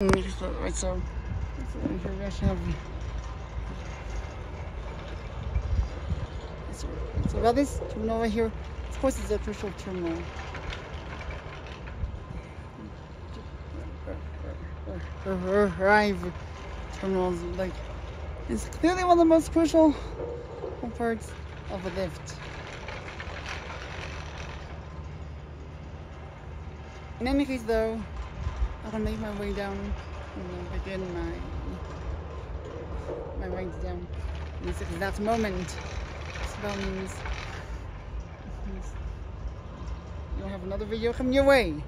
Right, so here we actually. So, about this terminal over here, of course, it's a crucial terminal. Arrive terminals like it's clearly one of the most crucial parts of a lift. In any case, though, I'm gonna make my way down and begin my my ride down this that moment. So that means you'll have another video coming your way.